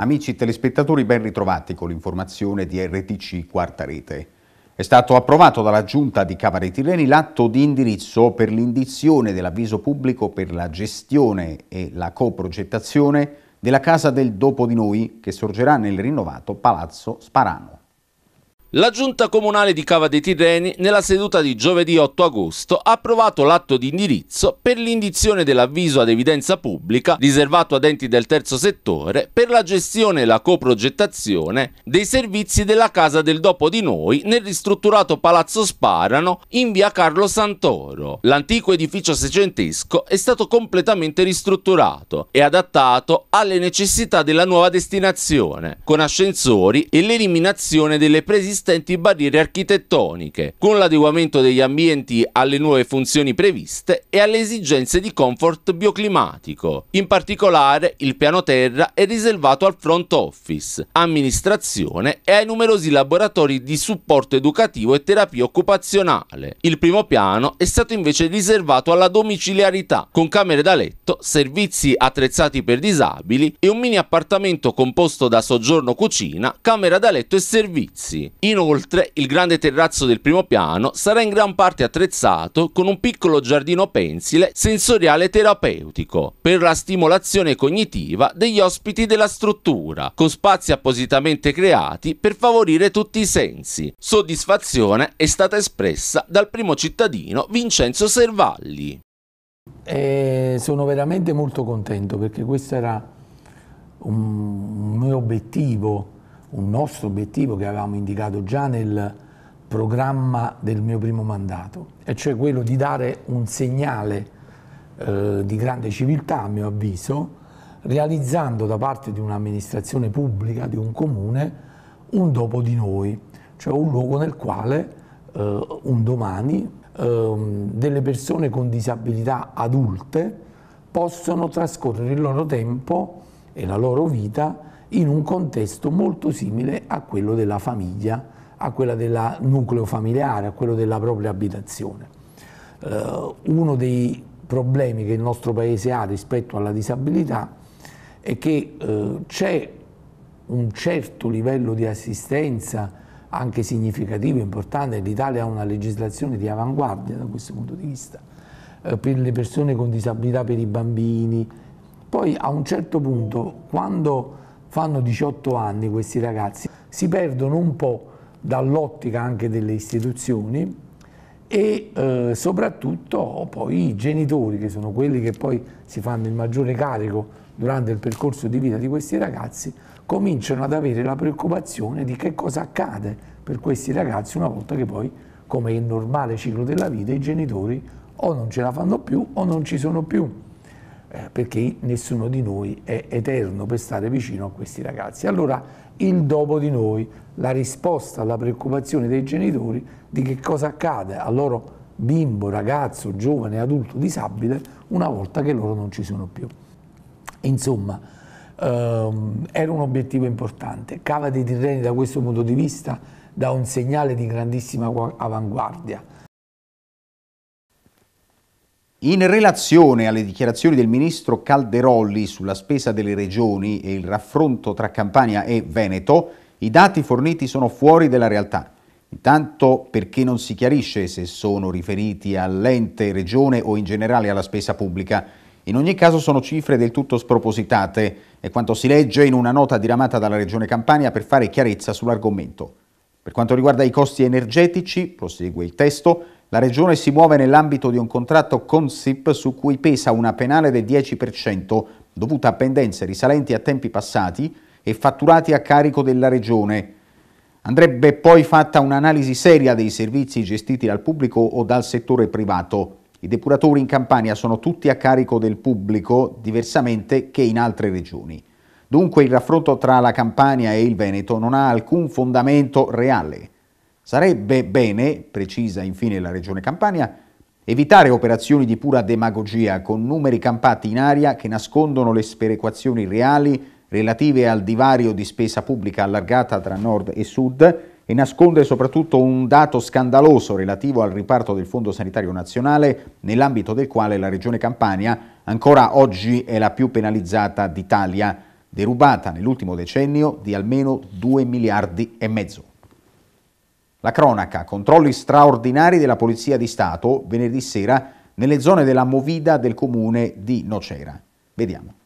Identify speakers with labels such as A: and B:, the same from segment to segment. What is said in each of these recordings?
A: Amici telespettatori, ben ritrovati con l'informazione di RTC Quarta Rete. È stato approvato dalla Giunta di Cava dei Tirreni l'atto di indirizzo per l'indizione dell'avviso pubblico per la gestione e la coprogettazione della Casa del Dopo di Noi che sorgerà nel rinnovato Palazzo Sparano.
B: La Giunta Comunale di Cava dei Tirreni, nella seduta di giovedì 8 agosto, ha approvato l'atto di indirizzo per l'indizione dell'avviso ad evidenza pubblica riservato ad enti del terzo settore per la gestione e la coprogettazione dei servizi della Casa del Dopo di Noi nel ristrutturato Palazzo Sparano in via Carlo Santoro. L'antico edificio seicentesco è stato completamente ristrutturato e adattato alle necessità della nuova destinazione, con ascensori e l'eliminazione delle preesistenti esistenti barriere architettoniche, con l'adeguamento degli ambienti alle nuove funzioni previste e alle esigenze di comfort bioclimatico. In particolare, il piano terra è riservato al front office, amministrazione e ai numerosi laboratori di supporto educativo e terapia occupazionale. Il primo piano è stato invece riservato alla domiciliarità, con camere da letto, servizi attrezzati per disabili e un mini appartamento composto da soggiorno cucina, camera da letto e servizi. Inoltre, il grande terrazzo del primo piano sarà in gran parte attrezzato con un piccolo giardino pensile sensoriale terapeutico per la stimolazione cognitiva degli ospiti della struttura, con spazi appositamente creati per favorire tutti i sensi. Soddisfazione è stata espressa dal primo cittadino Vincenzo Servalli.
C: E sono veramente molto contento perché questo era un mio obiettivo un nostro obiettivo che avevamo indicato già nel programma del mio primo mandato, e cioè quello di dare un segnale eh, di grande civiltà, a mio avviso, realizzando da parte di un'amministrazione pubblica, di un comune, un dopo di noi, cioè un luogo nel quale eh, un domani eh, delle persone con disabilità adulte possono trascorrere il loro tempo e la loro vita in un contesto molto simile a quello della famiglia, a quello del nucleo familiare, a quello della propria abitazione. Uh, uno dei problemi che il nostro Paese ha rispetto alla disabilità è che uh, c'è un certo livello di assistenza anche significativo, importante, l'Italia ha una legislazione di avanguardia da questo punto di vista, uh, per le persone con disabilità, per i bambini. Poi a un certo punto, quando fanno 18 anni questi ragazzi, si perdono un po' dall'ottica anche delle istituzioni e eh, soprattutto poi i genitori che sono quelli che poi si fanno il maggiore carico durante il percorso di vita di questi ragazzi cominciano ad avere la preoccupazione di che cosa accade per questi ragazzi una volta che poi come il normale ciclo della vita i genitori o non ce la fanno più o non ci sono più perché nessuno di noi è eterno per stare vicino a questi ragazzi. Allora il dopo di noi, la risposta alla preoccupazione dei genitori di che cosa accade al loro bimbo, ragazzo, giovane, adulto, disabile una volta che loro non ci sono più. Insomma, ehm, era un obiettivo importante. Cava dei Tirreni da questo punto di vista dà un segnale di grandissima avanguardia
A: in relazione alle dichiarazioni del ministro Calderolli sulla spesa delle regioni e il raffronto tra Campania e Veneto, i dati forniti sono fuori della realtà. Intanto perché non si chiarisce se sono riferiti all'ente, regione o in generale alla spesa pubblica. In ogni caso sono cifre del tutto spropositate, è quanto si legge in una nota diramata dalla Regione Campania per fare chiarezza sull'argomento. Per quanto riguarda i costi energetici, prosegue il testo, la Regione si muove nell'ambito di un contratto con SIP su cui pesa una penale del 10% dovuta a pendenze risalenti a tempi passati e fatturati a carico della Regione. Andrebbe poi fatta un'analisi seria dei servizi gestiti dal pubblico o dal settore privato. I depuratori in Campania sono tutti a carico del pubblico, diversamente che in altre regioni. Dunque il raffronto tra la Campania e il Veneto non ha alcun fondamento reale. Sarebbe bene, precisa infine la Regione Campania, evitare operazioni di pura demagogia con numeri campati in aria che nascondono le sperequazioni reali relative al divario di spesa pubblica allargata tra nord e sud e nasconde soprattutto un dato scandaloso relativo al riparto del Fondo Sanitario Nazionale, nell'ambito del quale la Regione Campania ancora oggi è la più penalizzata d'Italia derubata nell'ultimo decennio di almeno 2 miliardi e mezzo. La cronaca, controlli straordinari della Polizia di Stato venerdì sera nelle zone della Movida del comune di Nocera. Vediamo.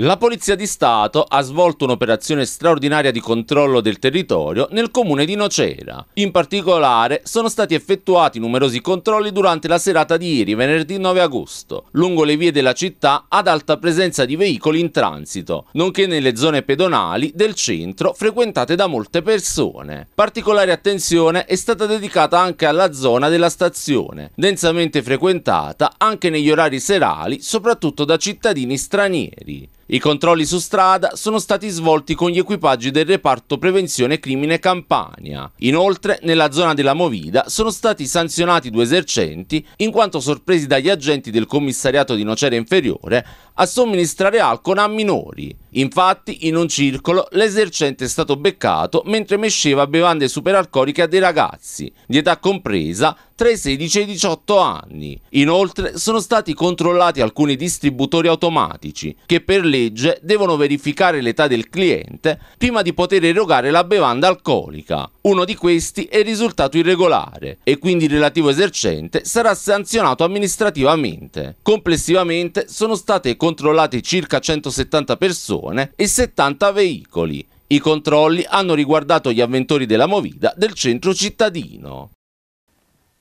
B: La Polizia di Stato ha svolto un'operazione straordinaria di controllo del territorio nel comune di Nocera. In particolare sono stati effettuati numerosi controlli durante la serata di ieri, venerdì 9 agosto, lungo le vie della città ad alta presenza di veicoli in transito, nonché nelle zone pedonali del centro frequentate da molte persone. Particolare attenzione è stata dedicata anche alla zona della stazione, densamente frequentata anche negli orari serali, soprattutto da cittadini stranieri. I controlli su strada sono stati svolti con gli equipaggi del reparto prevenzione crimine Campania. Inoltre, nella zona della Movida sono stati sanzionati due esercenti in quanto sorpresi dagli agenti del commissariato di Nocera Inferiore a somministrare alcol a minori. Infatti, in un circolo, l'esercente è stato beccato mentre mesceva bevande superalcoliche a dei ragazzi, di età compresa tra i 16 e i 18 anni. Inoltre, sono stati controllati alcuni distributori automatici che per legge devono verificare l'età del cliente prima di poter erogare la bevanda alcolica. Uno di questi è risultato irregolare e quindi il relativo esercente sarà sanzionato amministrativamente. Complessivamente sono state controllate circa 170 persone e 70 veicoli. I controlli hanno riguardato gli avventori della Movida del centro cittadino.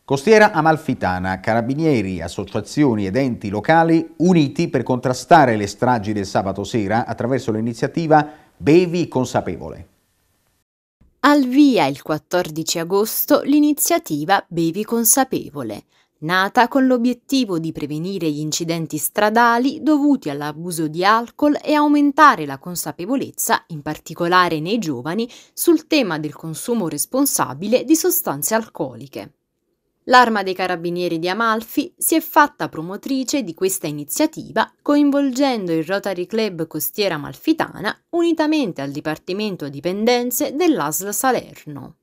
A: Costiera Amalfitana, carabinieri, associazioni ed enti locali uniti per contrastare le stragi del sabato sera attraverso l'iniziativa Bevi consapevole.
D: Al via il 14 agosto l'iniziativa Bevi consapevole, nata con l'obiettivo di prevenire gli incidenti stradali dovuti all'abuso di alcol e aumentare la consapevolezza, in particolare nei giovani, sul tema del consumo responsabile di sostanze alcoliche. L'Arma dei Carabinieri di Amalfi si è fatta promotrice di questa iniziativa coinvolgendo il Rotary Club Costiera Amalfitana unitamente al Dipartimento Dipendenze dell'ASL Salerno.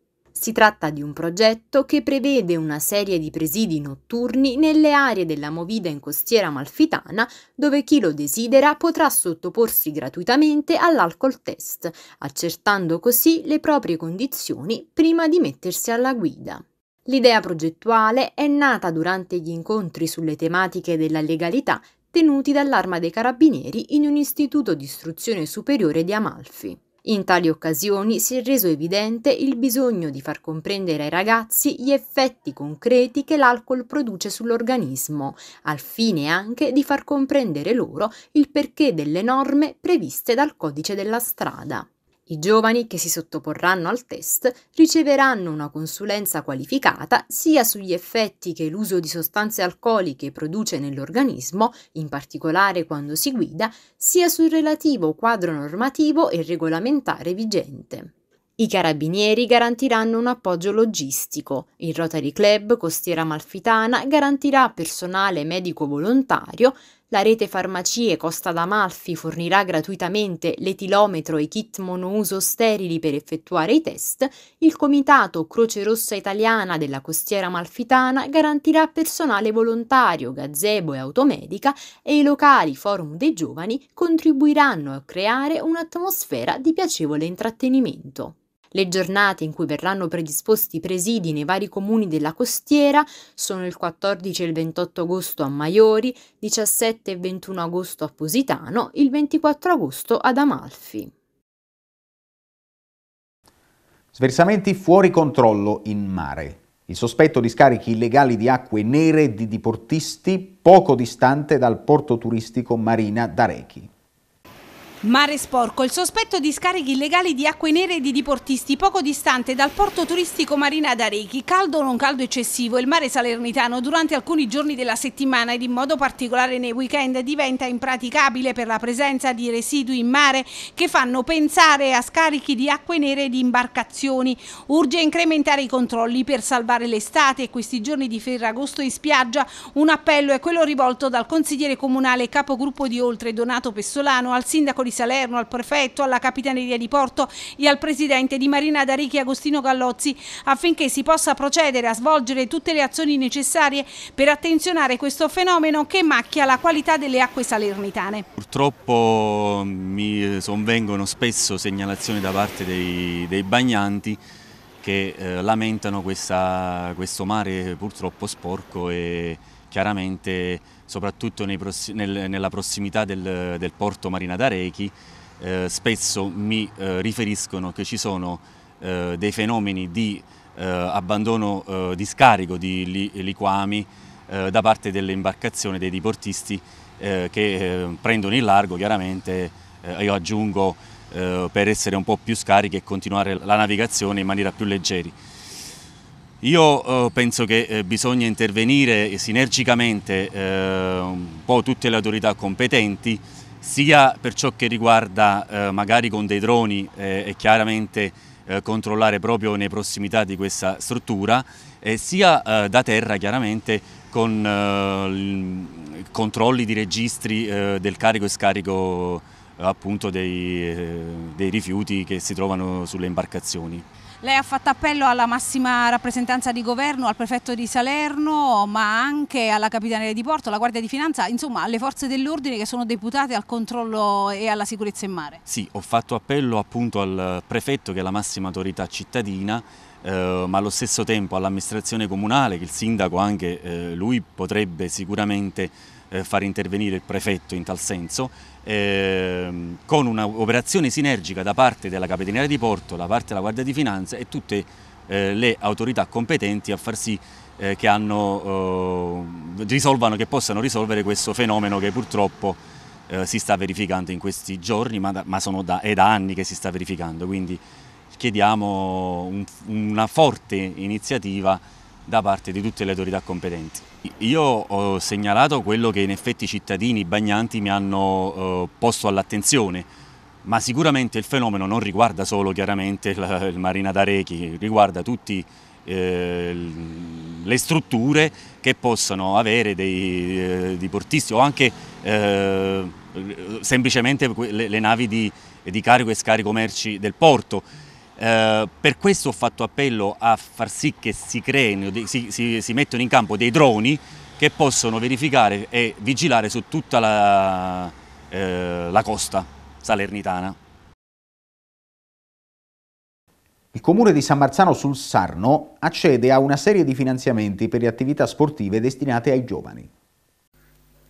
D: Si tratta di un progetto che prevede una serie di presidi notturni nelle aree della Movida in Costiera Amalfitana dove chi lo desidera potrà sottoporsi gratuitamente all'alcol test, accertando così le proprie condizioni prima di mettersi alla guida. L'idea progettuale è nata durante gli incontri sulle tematiche della legalità tenuti dall'Arma dei Carabinieri in un istituto di istruzione superiore di Amalfi. In tali occasioni si è reso evidente il bisogno di far comprendere ai ragazzi gli effetti concreti che l'alcol produce sull'organismo, al fine anche di far comprendere loro il perché delle norme previste dal codice della strada. I giovani che si sottoporranno al test riceveranno una consulenza qualificata sia sugli effetti che l'uso di sostanze alcoliche produce nell'organismo, in particolare quando si guida, sia sul relativo quadro normativo e regolamentare vigente. I carabinieri garantiranno un appoggio logistico, il Rotary Club Costiera Amalfitana garantirà personale medico volontario, la rete farmacie Costa d'Amalfi fornirà gratuitamente l'etilometro e kit monouso sterili per effettuare i test, il Comitato Croce Rossa Italiana della Costiera Amalfitana garantirà personale volontario, gazebo e automedica e i locali Forum dei Giovani contribuiranno a creare un'atmosfera di piacevole intrattenimento. Le giornate in cui verranno predisposti presidi nei vari comuni della costiera sono il 14 e il 28 agosto a Maiori, 17 e 21 agosto a Positano, il 24 agosto ad Amalfi.
A: Sversamenti fuori controllo in mare. Il sospetto di scarichi illegali di acque nere di diportisti poco distante dal porto turistico Marina d'Arechi.
E: Mare sporco, il sospetto di scarichi illegali di acque nere di diportisti poco distante dal porto turistico Marina d'Arechi, caldo o non caldo eccessivo, il mare salernitano durante alcuni giorni della settimana ed in modo particolare nei weekend diventa impraticabile per la presenza di residui in mare che fanno pensare a scarichi di acque nere di imbarcazioni. Urge incrementare i controlli per salvare l'estate e questi giorni di Ferragosto in spiaggia. Un appello è quello rivolto dal consigliere comunale capogruppo di Oltre Donato Pessolano al sindaco di Salerno, al prefetto, alla capitaneria di Porto e al presidente di Marina d'Arichi Agostino Gallozzi affinché si possa procedere a svolgere tutte le azioni necessarie per attenzionare questo fenomeno che macchia la qualità delle acque salernitane.
F: Purtroppo mi sovvengono spesso segnalazioni da parte dei, dei bagnanti che eh, lamentano questa, questo mare purtroppo sporco e chiaramente soprattutto prossi nel, nella prossimità del, del, porto Marina d'Arechi eh, spesso mi eh, riferiscono che ci sono eh, dei fenomeni di eh, abbandono eh, di scarico di li, liquami da parte delle imbarcazioni dei diportisti che prendono il largo chiaramente, io aggiungo eh, per essere un po' più scarichi e continuare la navigazione in maniera più leggeri. Io eh, penso che eh, bisogna intervenire sinergicamente eh, un po' tutte le autorità competenti, sia per ciò che riguarda magari con dei droni e chiaramente controllare proprio nei prossimità di questa struttura, sia da terra chiaramente con controlli di registri del carico e scarico appunto dei, dei rifiuti che si trovano sulle imbarcazioni.
E: Lei ha fatto appello alla massima rappresentanza di governo, al prefetto di Salerno, ma anche alla Capitaneria di Porto, alla Guardia di Finanza, insomma alle forze dell'ordine che sono deputate al controllo e alla sicurezza in mare.
F: Sì, ho fatto appello appunto al prefetto che è la massima autorità cittadina, eh, ma allo stesso tempo all'amministrazione comunale, che il sindaco anche eh, lui potrebbe sicuramente far intervenire il prefetto in tal senso ehm, con un'operazione sinergica da parte della Capitaneria di Porto, da parte della Guardia di Finanza e tutte eh, le autorità competenti a far sì eh, che, hanno, eh, che possano risolvere questo fenomeno che purtroppo eh, si sta verificando in questi giorni, ma, da, ma da, è da anni che si sta verificando, quindi chiediamo un, una forte iniziativa da parte di tutte le autorità competenti. Io ho segnalato quello che in effetti i cittadini bagnanti mi hanno eh, posto all'attenzione, ma sicuramente il fenomeno non riguarda solo chiaramente la, il Marina d'Arechi, riguarda tutte eh, le strutture che possono avere dei, eh, portisti o anche eh, semplicemente le, le navi di, di carico e scarico merci del porto. Eh, per questo ho fatto appello a far sì che si creino, si, si, si mettano in campo dei droni che possono verificare e vigilare su tutta la, eh, la costa salernitana.
A: Il comune di San Marzano sul Sarno accede a una serie di finanziamenti per le attività sportive destinate ai giovani.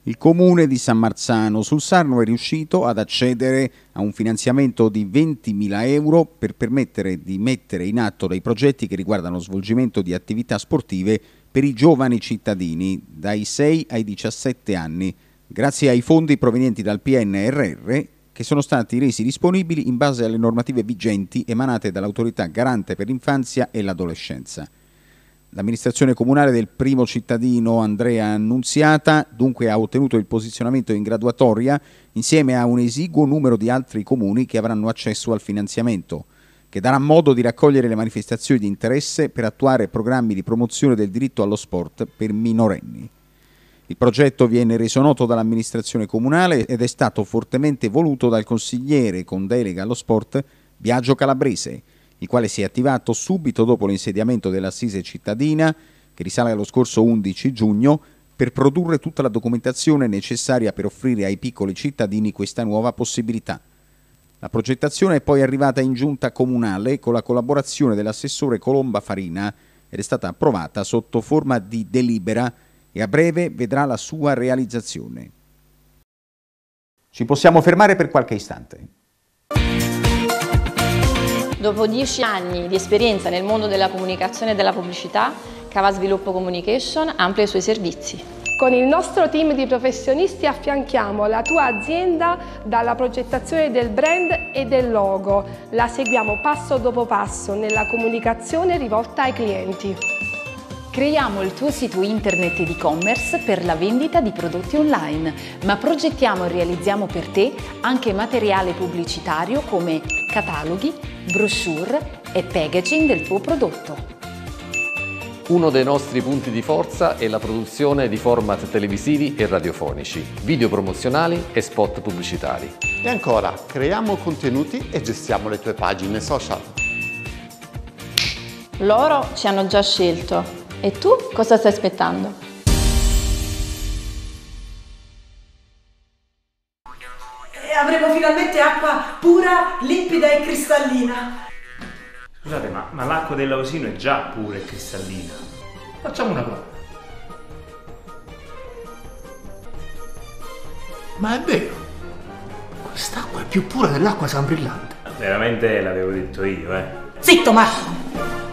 A: Il comune di San Marzano sul Sarno è riuscito ad accedere a un finanziamento di 20.000 euro per permettere di mettere in atto dei progetti che riguardano lo svolgimento di attività sportive per i giovani cittadini dai 6 ai 17 anni, grazie ai fondi provenienti dal PNRR che sono stati resi disponibili in base alle normative vigenti emanate dall'autorità garante per l'infanzia e l'adolescenza. L'amministrazione comunale del primo cittadino Andrea Annunziata dunque ha ottenuto il posizionamento in graduatoria insieme a un esiguo numero di altri comuni che avranno accesso al finanziamento, che darà modo di raccogliere le manifestazioni di interesse per attuare programmi di promozione del diritto allo sport per minorenni. Il progetto viene reso noto dall'amministrazione comunale ed è stato fortemente voluto dal consigliere con delega allo sport Biagio Calabrese, il quale si è attivato subito dopo l'insediamento dell'assise cittadina, che risale allo scorso 11 giugno, per produrre tutta la documentazione necessaria per offrire ai piccoli cittadini questa nuova possibilità. La progettazione è poi arrivata in giunta comunale con la collaborazione dell'assessore Colomba Farina ed è stata approvata sotto forma di delibera e a breve vedrà la sua realizzazione. Ci possiamo fermare per qualche istante.
G: Dopo dieci anni di esperienza nel mondo della comunicazione e della pubblicità, Cava Sviluppo Communication amplia i suoi servizi.
H: Con il nostro team di professionisti affianchiamo la tua azienda dalla progettazione del brand e del logo. La seguiamo passo dopo passo nella comunicazione rivolta ai clienti.
I: Creiamo il tuo sito internet ed e-commerce per la vendita di prodotti online, ma progettiamo e realizziamo per te anche materiale pubblicitario come cataloghi, brochure e packaging del tuo prodotto.
J: Uno dei nostri punti di forza è la produzione di format televisivi e radiofonici, video promozionali e spot pubblicitari.
K: E ancora, creiamo contenuti e gestiamo le tue pagine social.
G: Loro ci hanno già scelto. E tu cosa stai aspettando?
L: E avremo finalmente acqua pura, limpida e cristallina.
M: Scusate, ma, ma l'acqua del Lausino è già pura e cristallina. Facciamo una prova.
N: Ma è vero, quest'acqua è più pura dell'acqua San Brillante.
M: Veramente l'avevo detto io, eh.
L: Zitto Marco!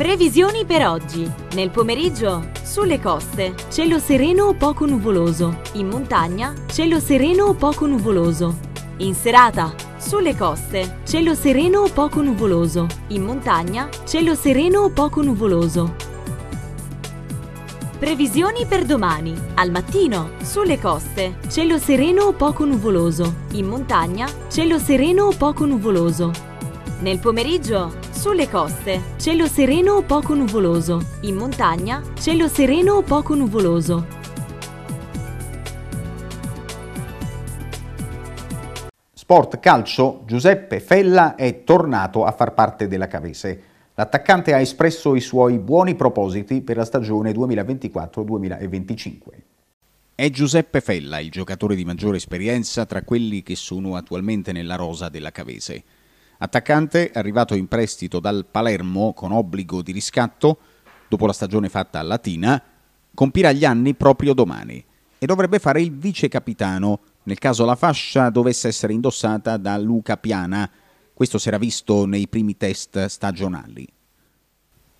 O: Previsioni per oggi. Nel pomeriggio, sulle coste, cielo sereno o poco nuvoloso. In montagna, cielo sereno o poco nuvoloso. In serata, sulle coste, cielo sereno o poco nuvoloso. In montagna, cielo sereno o poco nuvoloso. Previsioni per domani. Al mattino, sulle coste, cielo sereno o poco nuvoloso. In montagna, cielo sereno o poco nuvoloso. Nel pomeriggio, sulle coste, cielo sereno o poco nuvoloso. In montagna, cielo sereno o poco nuvoloso.
A: Sport calcio, Giuseppe Fella è tornato a far parte della Cavese. L'attaccante ha espresso i suoi buoni propositi per la stagione 2024-2025. È Giuseppe Fella il giocatore di maggiore esperienza tra quelli che sono attualmente nella rosa della Cavese. Attaccante arrivato in prestito dal Palermo con obbligo di riscatto, dopo la stagione fatta a Latina, compirà gli anni proprio domani e dovrebbe fare il vice capitano nel caso la fascia dovesse essere indossata da Luca Piana. Questo si era visto nei primi test stagionali.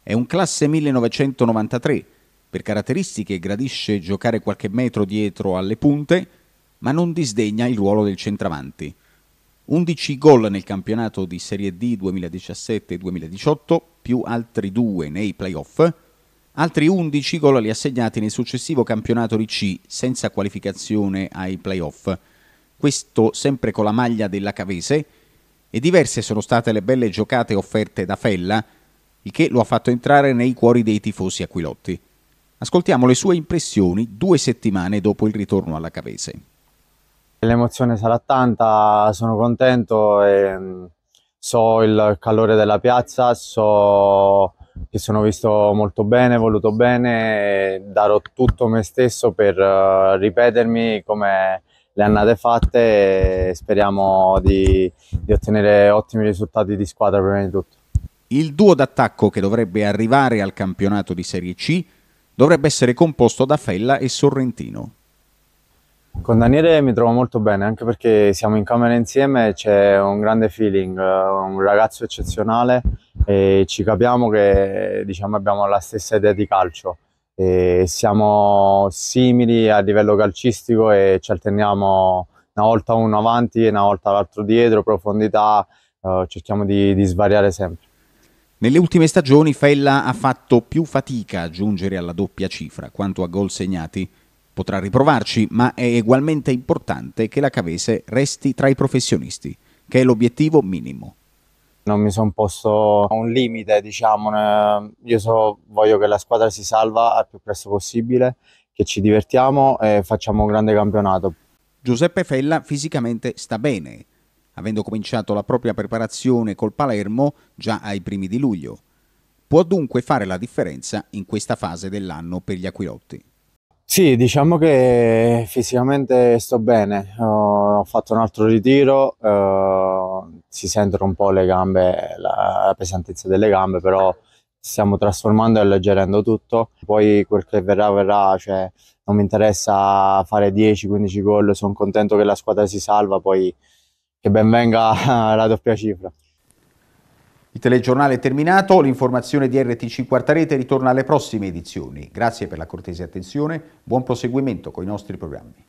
A: È un classe 1993, per caratteristiche gradisce giocare qualche metro dietro alle punte, ma non disdegna il ruolo del centravanti. 11 gol nel campionato di Serie D 2017-2018, più altri due nei playoff. Altri 11 gol li ha segnati nel successivo campionato di C, senza qualificazione ai playoff. Questo sempre con la maglia della Cavese, e diverse sono state le belle giocate offerte da Fella, il che lo ha fatto entrare nei cuori dei tifosi aquilotti. Ascoltiamo le sue impressioni due settimane dopo il ritorno alla Cavese.
P: L'emozione sarà tanta, sono contento e mm, so il calore della piazza, so che sono visto molto bene, voluto bene darò tutto me stesso per uh, ripetermi come le annate fatte e speriamo di, di ottenere ottimi risultati di squadra prima di tutto.
A: Il duo d'attacco che dovrebbe arrivare al campionato di Serie C dovrebbe essere composto da Fella e Sorrentino.
P: Con Daniele mi trovo molto bene, anche perché siamo in camera insieme, c'è un grande feeling, eh, un ragazzo eccezionale e ci capiamo che diciamo, abbiamo la stessa idea di calcio. E siamo simili a livello calcistico e ci alterniamo una volta uno avanti e una volta l'altro dietro, profondità, eh, cerchiamo di, di svariare sempre.
A: Nelle ultime stagioni Fella ha fatto più fatica a giungere alla doppia cifra quanto a gol segnati Potrà riprovarci, ma è ugualmente importante che la Cavese resti tra i professionisti, che è l'obiettivo minimo.
P: Non mi sono posto un limite, diciamo, io so, voglio che la squadra si salva al più presto possibile, che ci divertiamo e facciamo un grande campionato.
A: Giuseppe Fella fisicamente sta bene, avendo cominciato la propria preparazione col Palermo già ai primi di luglio. Può dunque fare la differenza in questa fase dell'anno per gli Aquilotti.
P: Sì, diciamo che fisicamente sto bene, ho fatto un altro ritiro, eh, si sentono un po' le gambe, la, pesantezza delle gambe, però stiamo trasformando e alleggerendo tutto, poi quel che verrà verrà, cioè, non mi interessa fare 10-15 gol, sono contento che la squadra si salva, poi che ben venga la doppia cifra.
A: Il telegiornale è terminato, l'informazione di RTC Quarta Rete ritorna alle prossime edizioni. Grazie per la cortese attenzione, buon proseguimento con i nostri programmi.